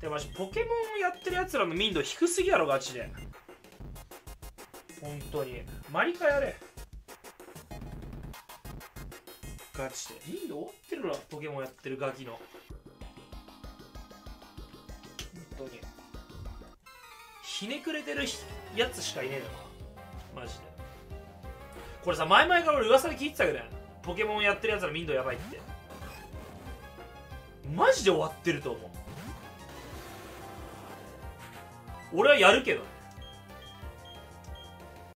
でもポケモンやってるやつらの民度低すぎやろガチで。本当に。マリカやれ。ガチで。民度追ってるわポケモンやってるガキの。本当に。ひねくれてるやつしかいねえのマジで。これさ前々から俺噂で聞いてたけどねポケモンやってるやつら民度やばいって。マジで終わってると思う。俺はやるけどね。